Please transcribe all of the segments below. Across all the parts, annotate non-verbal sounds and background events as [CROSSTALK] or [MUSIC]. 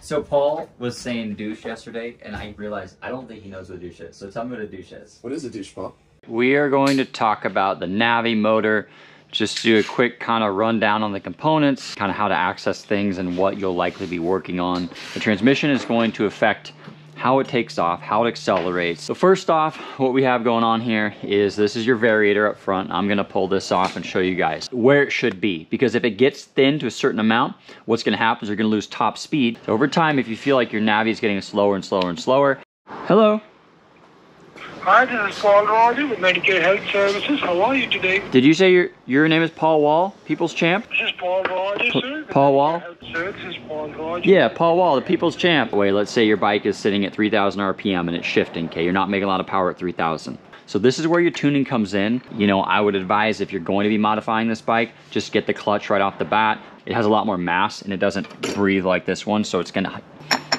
So Paul was saying douche yesterday, and I realized I don't think he knows what a douche is. So tell me what a douche is. What is a douche, Paul? We are going to talk about the Navi motor, just do a quick kind of rundown on the components, kind of how to access things and what you'll likely be working on. The transmission is going to affect how it takes off, how it accelerates. So first off, what we have going on here is this is your variator up front. I'm gonna pull this off and show you guys where it should be. Because if it gets thin to a certain amount, what's gonna happen is you're gonna lose top speed. So over time, if you feel like your Navi is getting slower and slower and slower, hello, Hi, this is Paul Rowley with Medicare Health Services. How are you today? did you say your, your name is Paul Wall, People's Champ? This is Paul Rogers, sir. Paul Wall? Yeah, Paul Wall, the People's Champ. Wait, let's say your bike is sitting at 3,000 RPM and it's shifting, okay? You're not making a lot of power at 3,000. So this is where your tuning comes in. You know, I would advise if you're going to be modifying this bike, just get the clutch right off the bat. It has a lot more mass and it doesn't breathe like this one, so it's gonna...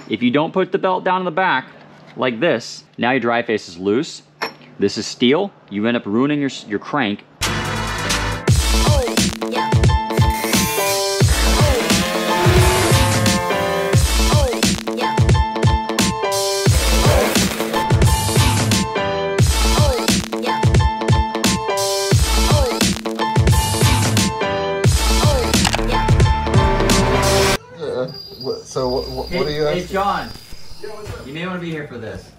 If you don't put the belt down in the back, like this, now your drive face is loose. This is steel. You end up ruining your, your crank Hey, what are you hey. John. You may want to be here for this.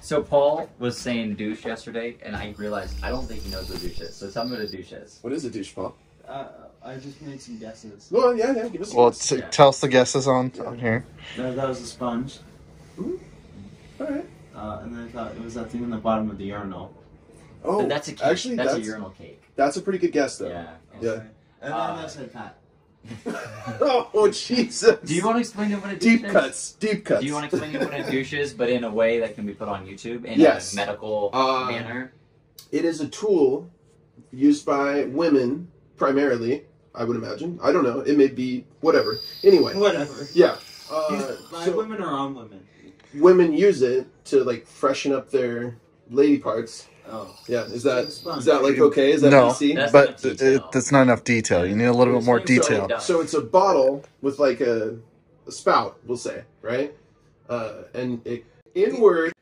So Paul was saying douche yesterday, and I realized I don't think he knows what douche is. So tell me what a douche is. What is a douche, Paul? Uh, I just made some guesses. Well, yeah, yeah. Give us. a Well, guess. t- tell us the guesses on, on here. That, that was a sponge, All right. uh, and then I thought it was that thing in the bottom of the urinal. Oh, But that's a cake. actually that's, that's a urinal cake. that's a pretty good guess though. Yeah. Yeah. And then Uh, I said Pat. [LAUGHS] oh Jesus. Do you want to explain to what a douche deep is? cuts? Deep cuts. Do you want to explain to what a douche is, but in a way that can be put on YouTube in Yes. a medical Uh, manner? It is a tool used by women primarily. I would imagine. I don't know. It may be whatever. Anyway. Whatever. Yeah. Uh, by so women or on women? women use it to like freshen up their lady parts. Oh. Yeah. Is that It's fun. is that like okay? Is that No. PC? That's But not it, that's not enough detail. You need a little bit more Explain so detail. So it's a bottle with like a, a spout, we'll say, right? Uh, and it inward.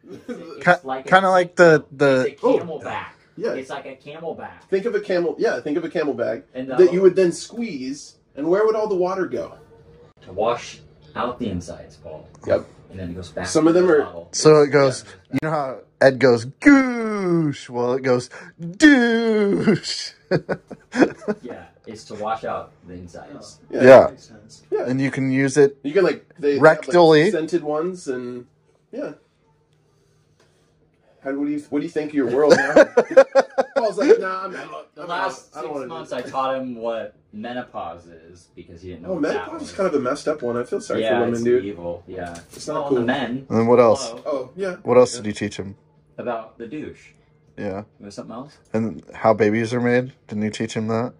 Like Kind of like the the It's a camelback. Yeah. It's like a camelback. think of a camel. Yeah, think of a camel bag And the- that you would then squeeze. And where would all the water go? to wash out the insides, Paul. Yep. And then it goes back. Some of them the are- bottle. so it goes. You know how Ed goes goosh. Well, it goes douche. [LAUGHS] Yeah, it's to wash out the insides. Yeah. Makes sense. and you can use it. You can like they they have, like, Rectally. scented ones and yeah. How what do you what do you think of your world now? [LAUGHS] Paul's like, nah, I'm not. The I'm last not, I don't six want months. I taught him what menopause is because he didn't know. Oh, what menopause was. is kind of a messed up one. I feel sorry yeah, for women, it's dude. evil. Yeah, It's not well, cool. The men. And then what else? Hello. Oh yeah. What else did you teach him? About the douche. Yeah. Was something else? And how babies are made? Didn't you teach him that?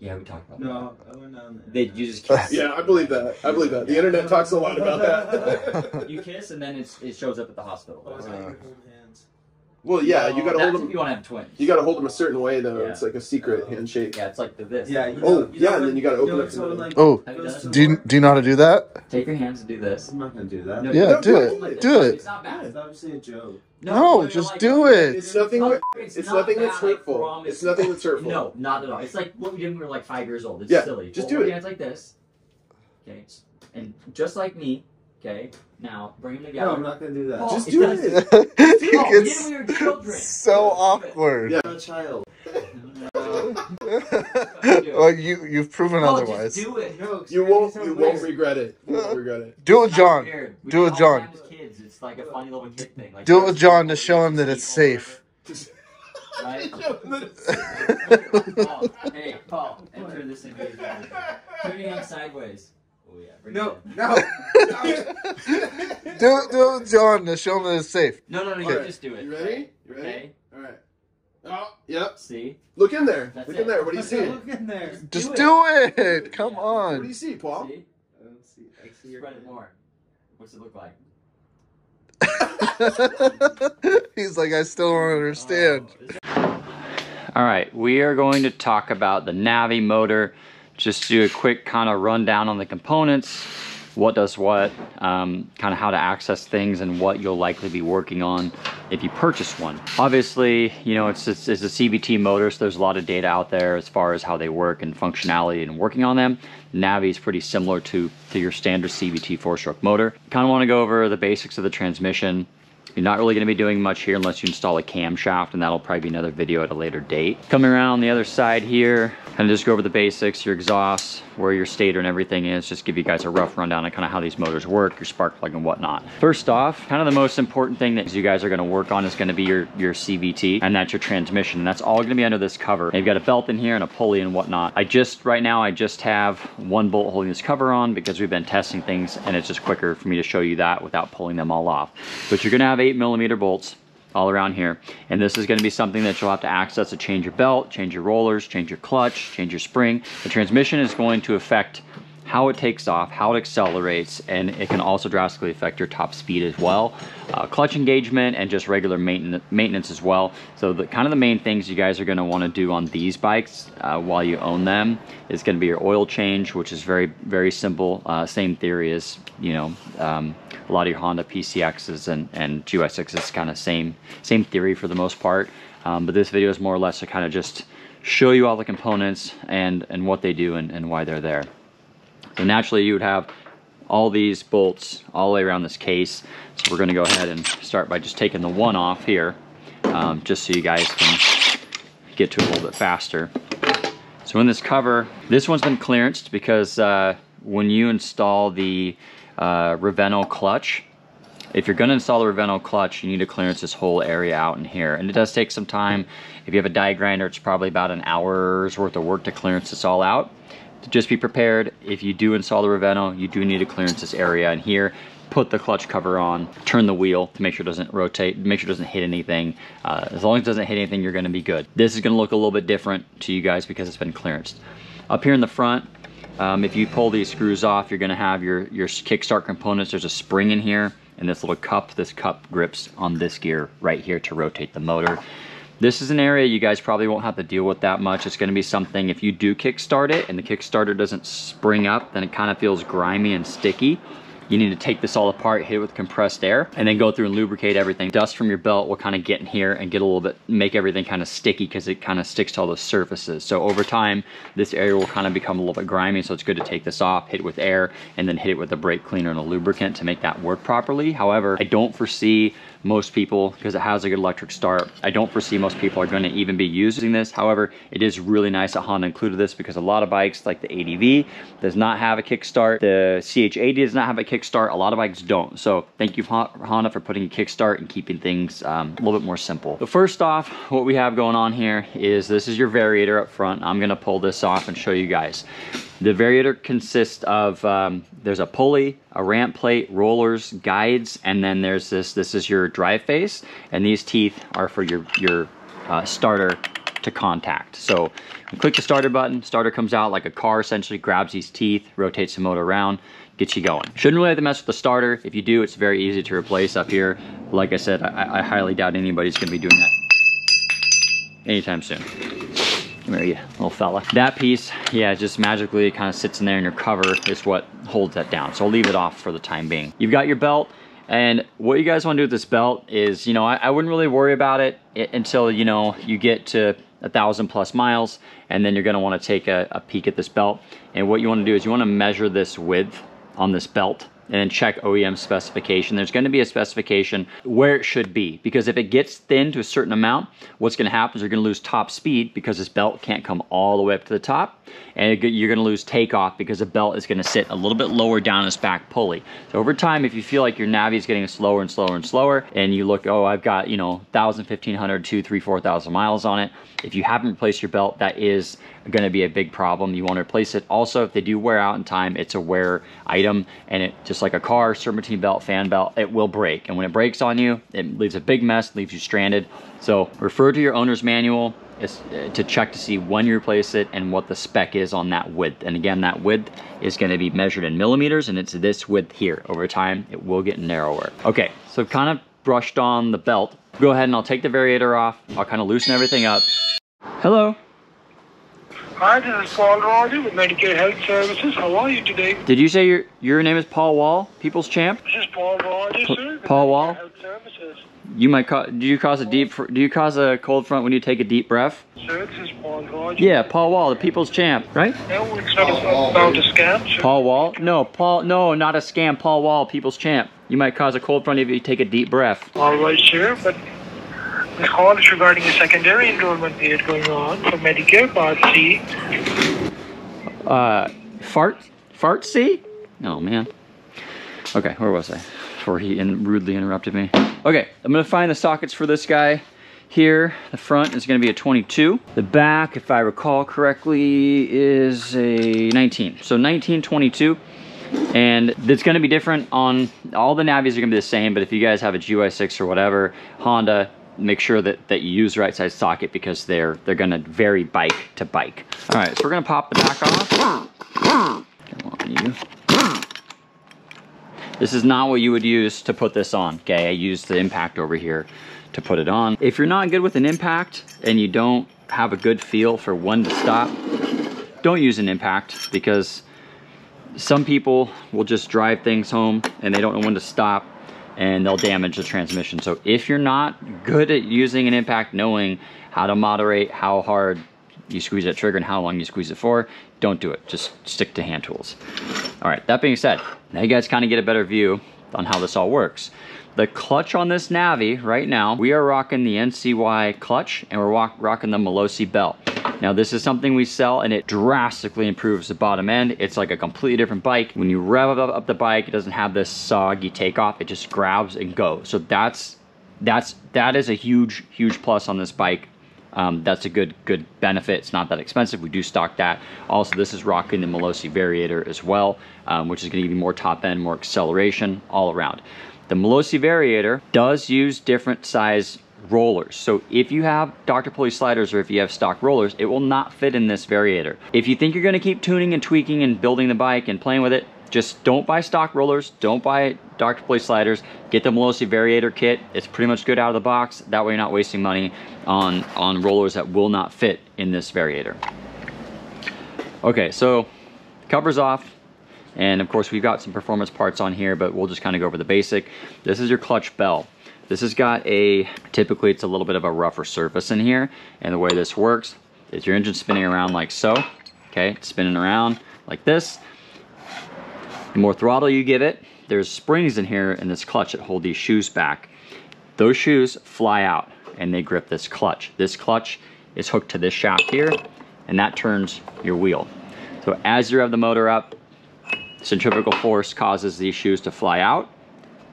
Yeah, we talked about. No, I went down That. there. They you just kiss. Yeah, I believe that. I believe that. The internet talks a lot about that. [LAUGHS] You kiss and then it's, it shows up at the hospital. Oh, well, yeah, you gotta That's hold if them. you want to have twins. You gotta hold them a certain way, though. Yeah. It's like a secret uh, handshake. Yeah, it's like the this. Yeah. Oh, you Oh, know, you yeah, and then you gotta open know, up so the- like, Oh, Have you goes done to it? do you do you know how to do that? Take your hands and do this. I'm not gonna do that. No, Yeah, don't do it it. like Do this. it. It's not bad. It's obviously a joke. No, you're just like- do it. It's nothing. It's It's nothing bad, that's hurtful. It's nothing that's hurtful. No, not at all. It's like what we did when we were like five years old. It's Yeah, silly. just do your it. hands like this. Okay, and just like me. Okay, now bring them together. No, I'm not gonna do that. Oh, Just do does- it. Oh, it it's we were children. so awkward. Yeah. I'm a child. well, you you've proven Oh, otherwise. just do it. No, You won't. sounds You won't regret it. You won't regret it. Do it with John. Do it all with the John. kids. It's like a funny little kid thing. Like Do it with John to show him that it's safe. Right? Paul, hey, Paul, enter this into his body. Turn your hand sideways. Oh yeah. Bring No, it no. [LAUGHS] Do it, do it with John to show him that it's safe. No, no, no. You Alright, just do it. You ready? You ready? Okay. All right. Oh, yep. See. Look in there. That's Look it. in there. What do you [LAUGHS] see? Look in there. Just Do do it. [LAUGHS] Come Yeah. What do on. you see, Paul? See. I don't see. I see your Spread it more. What's it look like? He's like, I still don't understand. Oh, All right, we are going to talk about the Navi motor. Just do a quick kind of rundown on the components, what does what, um, kind of how to access things and what you'll likely be working on if you purchase one. Obviously, you know, it's, it's, it's a CVT motor, so there's a lot of data out there as far as how they work and functionality and working on them. Navi is pretty similar to, to your standard CVT four-stroke motor. Kind of want to go over the basics of the transmission, you're not really gonna be doing much here unless you install a camshaft and that'll probably be another video at a later date. Coming around the other side here, kind of just go over the basics, your exhaust, where your stator and everything is, just give you guys a rough rundown on kind of how these motors work, your spark plug and whatnot. First off, kind of the most important thing that you guys are gonna work on is gonna be your, your CVT, and that's your transmission. That's all gonna be under this cover. you've got a belt in here and a pulley and whatnot. I just, right now, I just have one bolt holding this cover on because we've been testing things and it's just quicker for me to show you that without pulling them all off. But you're gonna have eight millimeter bolts all around here. And this is gonna be something that you'll have to access to change your belt, change your rollers, change your clutch, change your spring. The transmission is going to affect how it takes off, how it accelerates, and it can also drastically affect your top speed as well. Uh, clutch engagement and just regular maintenance, as well. So the kind of the main things you guys are gonna wanna do on these bikes uh, while you own them is gonna be your oil change, which is very, very simple. Uh, same theory as, you know, um, a lot of your Honda PCXs and, and GSXs kind of same, same theory for the most part. Um, but this video is more or less to kind of just show you all the components and, and what they do and, and why they're there. So naturally you would have all these bolts all the way around this case. So we're gonna go ahead and start by just taking the one off here, um, just so you guys can get to it a little bit faster. So in this cover, this one's been clearanced because uh, when you install the uh, Reveno clutch, if you're going to install the Reveno clutch, you need to clearance this whole area out in here. And it does take some time. If you have a die grinder, it's probably about an hour's worth of work to clearance this all out. Just be prepared. If you do install the Reveno, you do need to clearance this area in here. Put the clutch cover on, turn the wheel to make sure it doesn't rotate, make sure it doesn't hit anything. Uh, as long as it doesn't hit anything, you're gonna be good. This is gonna look a little bit different to you guys because it's been clearanced. Up here in the front, um, if you pull these screws off, you're gonna have your, your kickstart components. There's a spring in here and this little cup. This cup grips on this gear right here to rotate the motor. This is an area you guys probably won't have to deal with that much. It's gonna be something, if you do kickstart it and the Kickstarter doesn't spring up, then it kind of feels grimy and sticky. You need to take this all apart, hit it with compressed air, and then go through and lubricate everything. Dust from your belt will kind of get in here and get a little bit, make everything kind of sticky because it kind of sticks to all the surfaces. So over time, this area will kind of become a little bit grimy, so it's good to take this off, hit it with air, and then hit it with a brake cleaner and a lubricant to make that work properly. However, I don't foresee most people, because it has a good electric start, I don't foresee most people are going to even be using this. However, it is really nice that Honda included this because a lot of bikes like the ADV does not have a kickstart. The CH80 does not have a kickstart. A lot of bikes don't. So thank you Honda for putting a kickstart and keeping things um, a little bit more simple. But first off, what we have going on here is this is your variator up front. I'm going to pull this off and show you guys. The variator consists of, um, there's a pulley, a ramp plate, rollers, guides, and then there's this, this is your drive face, and these teeth are for your, your uh, starter to contact. So click the starter button, starter comes out like a car essentially, grabs these teeth, rotates the motor around, gets you going. Shouldn't really have to mess with the starter. If you do, it's very easy to replace up here. Like I said, I, I highly doubt anybody's gonna be doing that anytime soon. Come here, you little fella. That piece, yeah, just magically kind of sits in there and your cover is what holds that down. So I'll leave it off for the time being. You've got your belt, and what you guys want to do with this belt is, you know, I, I wouldn't really worry about it until, you know, you get to a thousand plus miles, and then you're gonna wanna take a, a peek at this belt. And what you wanna do is you wanna measure this width on this belt and then check OEM specification. There's gonna be a specification where it should be because if it gets thin to a certain amount, what's gonna happen is you're gonna lose top speed because this belt can't come all the way up to the top and you're gonna lose takeoff because the belt is gonna sit a little bit lower down this back pulley. So over time, if you feel like your Navi is getting slower and slower and slower and you look, oh, I've got, you know, 1,000, 1,500, 2, 3, 4,000 miles on it, if you haven't replaced your belt, that is going to be a big problem. You want to replace it. Also, if they do wear out in time, it's a wear item and it just like a car, serpentine belt, fan belt, it will break. And when it breaks on you, it leaves a big mess, leaves you stranded. So refer to your owner's manual uh, to check to see when you replace it and what the spec is on that width. And again, that width is going to be measured in millimeters and it's this width here. Over time, it will get narrower. Okay, so kind of brushed on the belt. Go ahead and I'll take the variator off. I'll kind of loosen everything up. Hello. Hi, this is Paul Rawley with Medicare Health Services. How are you today? Did you say your your name is Paul Wall, People's Champ? This is Paul Rawley, sir. Paul Wall? Health Services. You might ca- do you cause a deep do you cause a cold front when you take a deep breath? Sir, this is Paul Rawley. Yeah, Paul Wall, the People's Champ, right? No, it's not about a scam, sir. Paul Wall? No, Paul. No, not a scam. Paul Wall, People's Champ. You might cause a cold front if you take a deep breath. All right, sir, but this call is regarding a secondary enrollment period going on for Medicare Part C. Uh, fart, fart. See? Oh man. Okay, where was I? Before he in, rudely interrupted me. Okay, I'm gonna find the sockets for this guy. Here, the front is gonna be a 22. The back, if I recall correctly, is a 19. So 19, 22. And it's gonna be different on, all the navies are gonna be the same, but if you guys have a GY6 or whatever, Honda, make sure that, that you use the right size socket because they're, they're gonna vary bike to bike. All right, so we're gonna pop the back off. This is not what you would use to put this on, okay? I used the impact over here to put it on. If you're not good with an impact and you don't have a good feel for when to stop, don't use an impact because some people will just drive things home and they don't know when to stop and they'll damage the transmission. So if you're not good at using an impact, knowing how to moderate how hard you squeeze that trigger and how long you squeeze it for, don't do it. Just stick to hand tools. All right, that being said, now you guys kind of get a better view on how this all works. The clutch on this Navi right now, we are rocking the NCY clutch and we're rock rocking the Malossi belt. Now this is something we sell and it drastically improves the bottom end. It's like a completely different bike. When you rev up, up the bike, it doesn't have this soggy takeoff. It just grabs and goes. So that's, that's, that is a huge, huge plus on this bike. Um, that's a good good benefit. It's not that expensive. We do stock that. Also, this is rocking the Malossi Variator as well, um, which is going to give you more top end, more acceleration all around. The Malossi Variator does use different size rollers. So if you have Dr. Pulley sliders or if you have stock rollers, it will not fit in this Variator. If you think you're going to keep tuning and tweaking and building the bike and playing with it, just don't buy stock rollers, don't buy Dr. Pulley sliders, get the Malossi Variator kit. It's pretty much good out of the box. That way you're not wasting money on, on rollers that will not fit in this Variator. Okay, so cover's off. And of course we've got some performance parts on here, but we'll just kind of go over the basic. This is your clutch bell. This has got a, typically it's a little bit of a rougher surface in here. And the way this works is your engine spinning around like so. Okay, spinning around like this. The more throttle you give it, there's springs in here in this clutch that hold these shoes back. Those shoes fly out and they grip this clutch. This clutch is hooked to this shaft here and that turns your wheel. So as you rev the motor up, centrifugal force causes these shoes to fly out,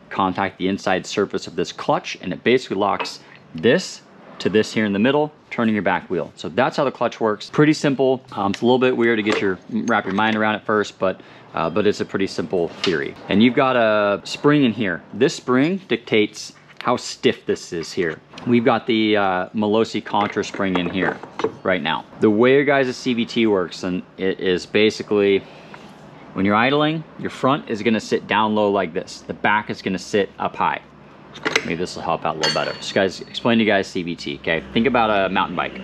contact the inside surface of this clutch, and it basically locks this to this here in the middle, turning your back wheel. So that's how the clutch works. Pretty simple. Um, it's a little bit weird to get your wrap your mind around at first, but uh, but it's a pretty simple theory. And you've got a spring in here. This spring dictates how stiff this is here. We've got the uh, Malossi Contra spring in here right now. The way your guys' CVT works, and it is basically when you're idling, your front is gonna sit down low like this. The back is gonna sit up high. Maybe this will help out a little better. So guys, explain to you guys CVT, okay? Think about a mountain bike.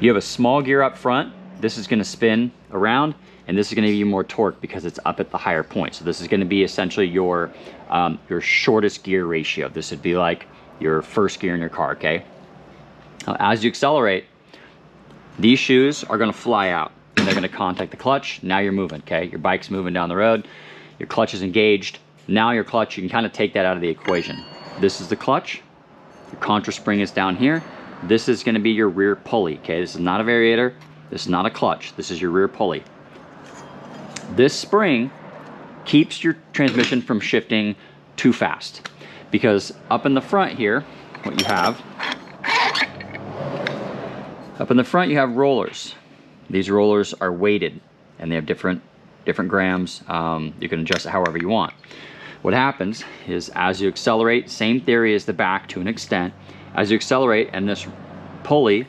You have a small gear up front. This is gonna spin around, and this is gonna give you more torque because it's up at the higher point. So this is gonna be essentially your, um, your shortest gear ratio. This would be like your first gear in your car, okay? As you accelerate, these shoes are gonna fly out and they're gonna contact the clutch. Now you're moving, okay? Your bike's moving down the road. Your clutch is engaged. Now your clutch, you can kind of take that out of the equation. This is the clutch. Your contra spring is down here. This is gonna be your rear pulley, okay? This is not a variator. This is not a clutch. This is your rear pulley. This spring keeps your transmission from shifting too fast because up in the front here, what you have, up in the front you have rollers. These rollers are weighted and they have different different grams. Um, you can adjust it however you want. What happens is as you accelerate, same theory as the back to an extent, as you accelerate and this pulley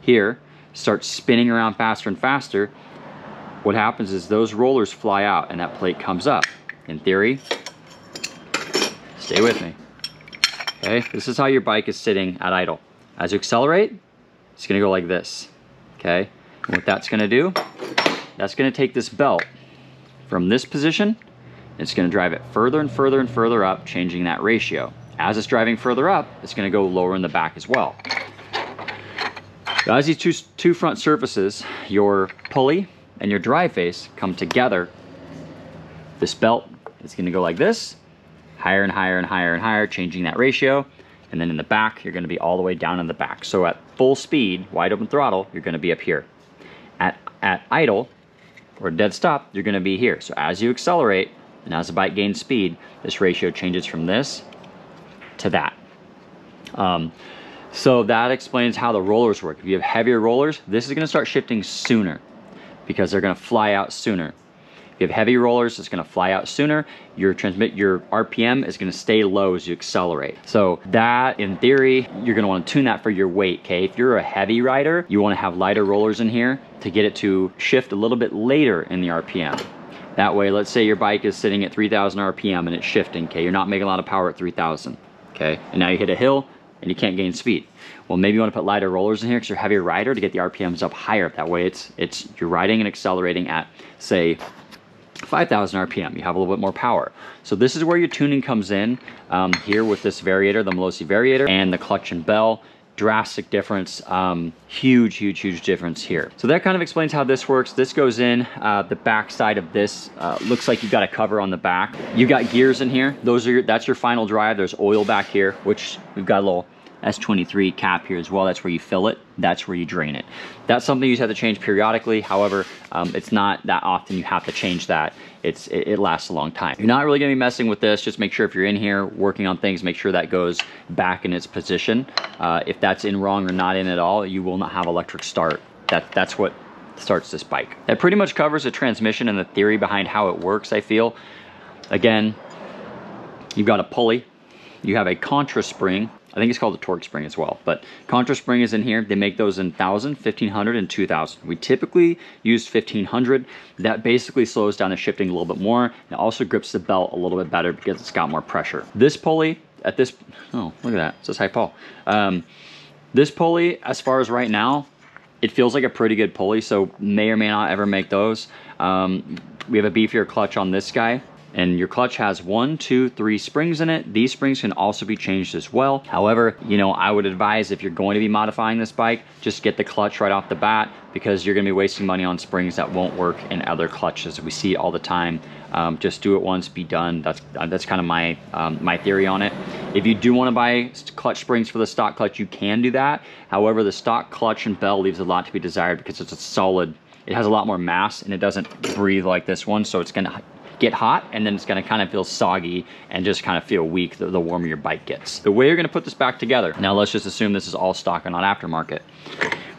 here starts spinning around faster and faster, what happens is those rollers fly out and that plate comes up. In theory, stay with me. Okay, this is how your bike is sitting at idle. As you accelerate, it's gonna go like this, okay? What that's gonna do, that's gonna take this belt from this position, it's gonna drive it further and further and further up, changing that ratio. As it's driving further up, it's gonna go lower in the back as well. As these two, two front surfaces, your pulley and your drive face come together, this belt is gonna go like this, higher and higher and higher and higher, changing that ratio. And then in the back, you're gonna be all the way down in the back. So at full speed, wide open throttle, you're gonna be up here. At, idle, or dead stop, you're gonna be here. So as you accelerate, and as the bike gains speed, this ratio changes from this to that. Um, so that explains how the rollers work. If you have heavier rollers, this is gonna start shifting sooner because they're gonna fly out sooner. If you have heavy rollers, it's gonna fly out sooner. Your transmit, your RPM is gonna stay low as you accelerate. So that, in theory, you're gonna wanna tune that for your weight, okay? If you're a heavy rider, you wanna have lighter rollers in here to get it to shift a little bit later in the RPM. That way, let's say your bike is sitting at 3,000 RPM and it's shifting, okay? You're not making a lot of power at 3,000, okay? And now you hit a hill and you can't gain speed. Well, maybe you wanna put lighter rollers in here because you're a heavier rider to get the RPMs up higher. That way it's, it's you're riding and accelerating at, say, 5,000 RPM, you have a little bit more power. So this is where your tuning comes in um, here with this variator, the Malossi variator and the clutch and bell. Drastic difference, um, huge, huge, huge difference here. So that kind of explains how this works. This goes in, uh, the back side of this uh, looks like you've got a cover on the back. You've got gears in here. Those are your, that's your final drive. There's oil back here, which we've got a little S23 cap here as well. That's where you fill it. That's where you drain it. That's something you just have to change periodically. However, um, it's not that often you have to change that. It's it, it, lasts a long time. You're not really gonna be messing with this. Just make sure if you're in here working on things, make sure that goes back in its position. Uh, if that's in wrong or not in at all, you will not have electric start. That That's what starts this bike. That pretty much covers the transmission and the theory behind how it works, I feel. Again, you've got a pulley, you have a contra spring, I think it's called a torque spring as well. But contra spring is in here. They make those in 1,000, 1,500, and 2,000. We typically use 1,500. That basically slows down the shifting a little bit more. It also grips the belt a little bit better because it's got more pressure. This pulley, at this, oh, look at that. It says Hi Paul. Um, this pulley, as far as right now, it feels like a pretty good pulley, so may or may not ever make those. Um, we have a beefier clutch on this guy and your clutch has one, two, three springs in it. These springs can also be changed as well. However, you know, I would advise if you're going to be modifying this bike, just get the clutch right off the bat because you're gonna be wasting money on springs that won't work in other clutches. We see all the time. Um, just do it once, be done. That's uh, that's kind of my um, my theory on it. If you do want to buy clutch springs for the stock clutch, you can do that. However, the stock clutch and bell leaves a lot to be desired because it's a solid it has a lot more mass and it doesn't breathe like this one so it's gonna get hot and then it's gonna kind of feel soggy and just kind of feel weak the, the warmer your bike gets. The way you're gonna put this back together, now let's just assume this is all stock and not aftermarket.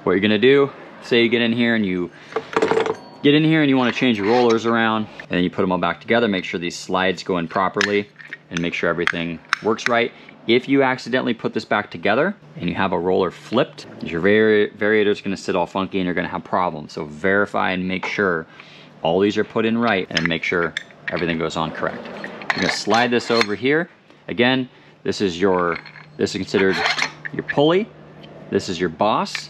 What you're gonna do, say you get in here and you get in here and you wanna change your rollers around and then you put them all back together, make sure these slides go in properly and make sure everything works right. If you accidentally put this back together and you have a roller flipped, your vari variator is gonna sit all funky and you're gonna have problems. So verify and make sure all these are put in right and make sure everything goes on correct. You're gonna slide this over here. Again, this is your, this is considered your pulley. This is your boss.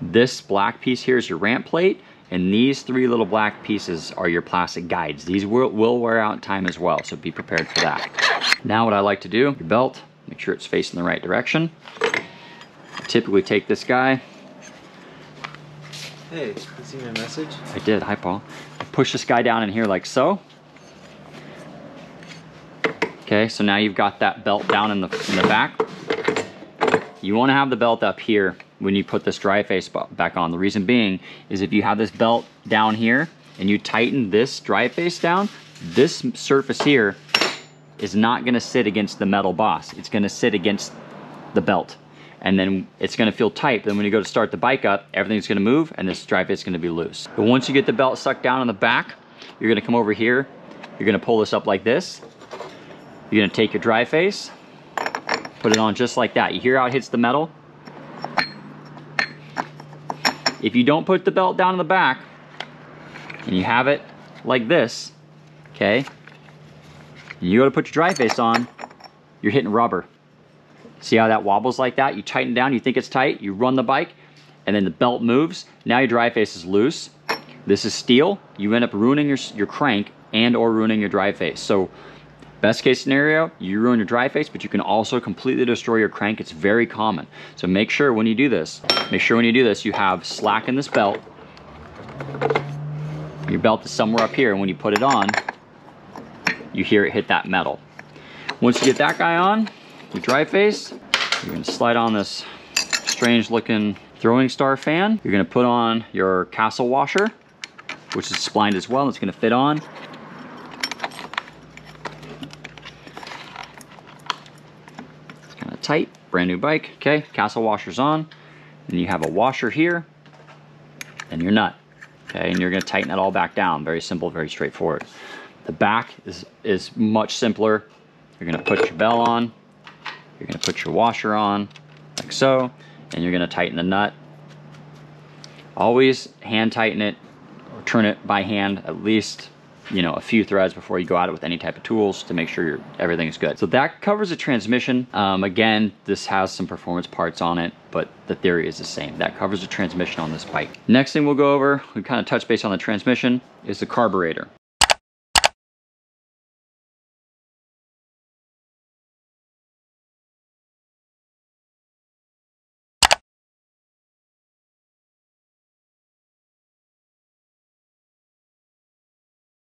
This black piece here is your ramp plate. And these three little black pieces are your plastic guides. These will, will wear out in time as well, so be prepared for that. Now what I like to do, your belt, make sure it's facing the right direction. I typically take this guy, Hey, you see my message? I did, hi Paul. Push this guy down in here like so. Okay, so now you've got that belt down in the, in the back. You wanna have the belt up here when you put this drive face back on. The reason being is if you have this belt down here and you tighten this drive face down, this surface here is not gonna sit against the metal boss. It's gonna sit against the belt and then it's gonna feel tight. Then when you go to start the bike up, everything's gonna move and this drive is gonna be loose. But once you get the belt sucked down on the back, you're gonna come over here, you're gonna pull this up like this. You're gonna take your drive face, put it on just like that. You hear how it hits the metal? If you don't put the belt down in the back, and you have it like this, okay, and you go to put your drive face on, you're hitting rubber. See how that wobbles like that? You tighten down, you think it's tight, you run the bike, and then the belt moves. Now your drive face is loose. This is steel. You end up ruining your, your crank and or ruining your drive face. So best case scenario, you ruin your drive face, but you can also completely destroy your crank. It's very common. So make sure when you do this, make sure when you do this, you have slack in this belt. Your belt is somewhere up here, and when you put it on, you hear it hit that metal. Once you get that guy on, your drive face, you're gonna slide on this strange looking throwing star fan. You're gonna put on your castle washer, which is splined as well, it's gonna fit on. It's kind of tight, brand new bike, okay? Castle washer's on, and you have a washer here, and your nut, okay? And you're gonna tighten that all back down. Very simple, very straightforward. The back is, is much simpler. You're gonna put your bell on, you're gonna put your washer on, like so, and you're gonna tighten the nut. Always hand tighten it, or turn it by hand at least, you know, a few threads before you go at it with any type of tools to make sure your everything is good. So that covers the transmission. Um, again, this has some performance parts on it, but the theory is the same. That covers the transmission on this bike. Next thing we'll go over, we kind of touch base on the transmission, is the carburetor.